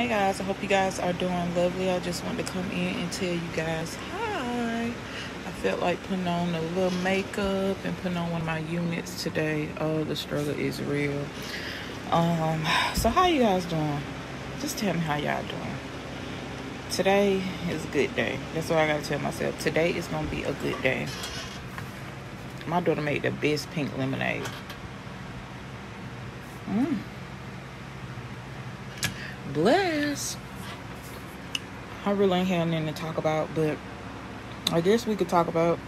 Hey guys, I hope you guys are doing lovely. I just wanted to come in and tell you guys hi. I felt like putting on a little makeup and putting on one of my units today. Oh, the struggle is real. Um, so how you guys doing? Just tell me how y'all doing. Today is a good day. That's what I gotta tell myself. Today is gonna be a good day. My daughter made the best pink lemonade. Mmm bless. I really ain't had anything to talk about, but I guess we could talk about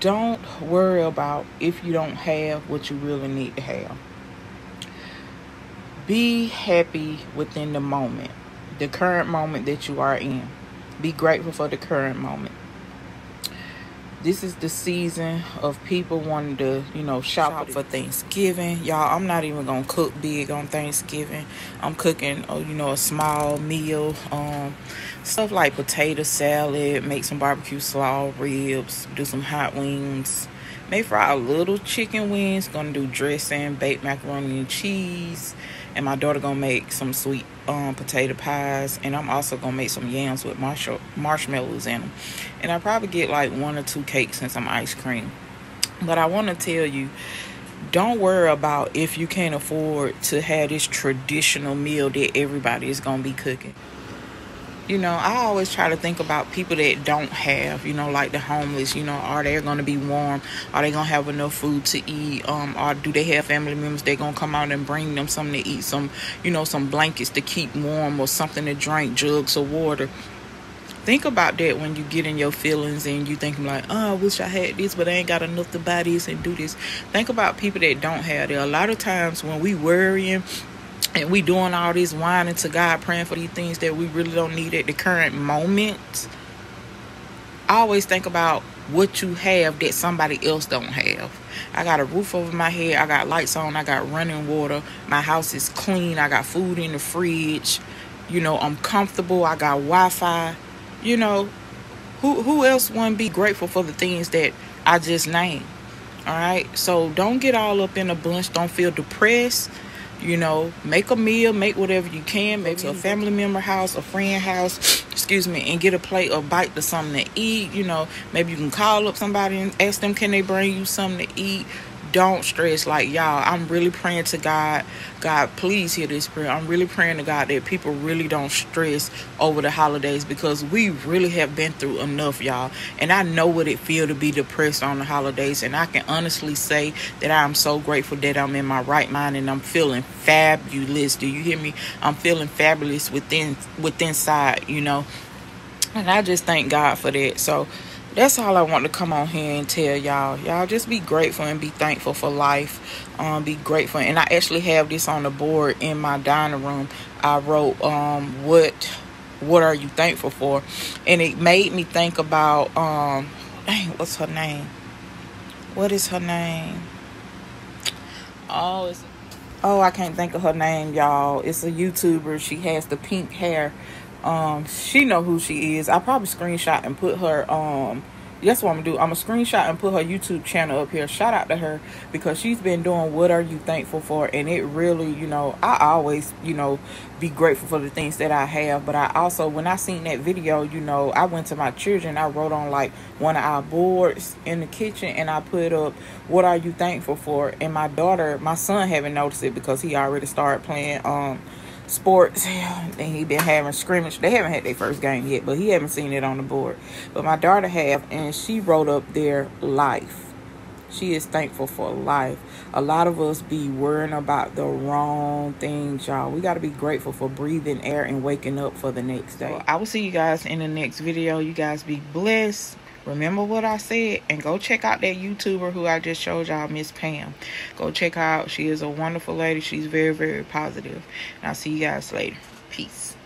don't worry about if you don't have what you really need to have. Be happy within the moment, the current moment that you are in. Be grateful for the current moment this is the season of people wanting to, you know, shop for Thanksgiving. Y'all, I'm not even gonna cook big on Thanksgiving. I'm cooking, oh, you know, a small meal. Um, stuff like potato salad, make some barbecue slaw ribs, do some hot wings, may fry a little chicken wings. Gonna do dressing, baked macaroni and cheese, and my daughter gonna make some sweet um, potato pies and i'm also gonna make some yams with marshall marshmallows in them and i probably get like one or two cakes and some ice cream. But i want to tell you don't worry about if you can't afford to have this traditional meal that everybody is gonna be cooking you know, I always try to think about people that don't have, you know, like the homeless, you know, are they going to be warm? Are they going to have enough food to eat? Um, or do they have family members they going to come out and bring them something to eat, some, you know, some blankets to keep warm or something to drink, jugs of water? Think about that when you get in your feelings and you thinking like, oh, I wish I had this, but I ain't got enough to buy this and do this. Think about people that don't have it. A lot of times when we worrying and we doing all this whining to God, praying for these things that we really don't need at the current moment. I always think about what you have that somebody else don't have. I got a roof over my head, I got lights on, I got running water, my house is clean, I got food in the fridge, you know, I'm comfortable, I got Wi-Fi. You know, who who else wouldn't be grateful for the things that I just named? All right. So don't get all up in a bunch, don't feel depressed you know, make a meal, make whatever you can, make to a family member house, a friend house, excuse me, and get a plate or bite to something to eat. You know, maybe you can call up somebody and ask them, can they bring you something to eat? Don't stress. Like y'all i'm really praying to god. God please hear this prayer. I'm really praying to god that people really don't stress over the holidays because we really have been through enough y'all. And i know what it feel to be depressed on the holidays. And i can honestly say that i'm so grateful that i'm in my right mind and i'm feeling fabulous. Do you hear me? I'm feeling fabulous within within side you know. And i just thank god for that. So that's all I want to come on here and tell y'all. Y'all just be grateful and be thankful for life. Um, be grateful. And I actually have this on the board in my dining room. I wrote, um, what, what are you thankful for? And it made me think about, um, dang, what's her name? What is her name? Oh, oh, I can't think of her name, y'all. It's a YouTuber. She has the pink hair um, she know who she is. I probably screenshot and put her um that's what I'm gonna do. I'm gonna screenshot and put her YouTube channel up here. Shout out to her because she's been doing what are you thankful for, and it really, you know, I always, you know, be grateful for the things that I have. But I also, when I seen that video, you know, I went to my children. I wrote on like one of our boards in the kitchen, and I put up what are you thankful for. And my daughter, my son, haven't noticed it because he already started playing. Um sports and he been having scrimmage. They haven't had their first game yet but he haven't seen it on the board. But my daughter have and she wrote up their life. She is thankful for life. A lot of us be worrying about the wrong things y'all. We got to be grateful for breathing air and waking up for the next day. I will see you guys in the next video. You guys be blessed remember what I said and go check out that YouTuber who I just showed y'all, Miss Pam. Go check her out. She is a wonderful lady. She's very, very positive. And I'll see you guys later. Peace.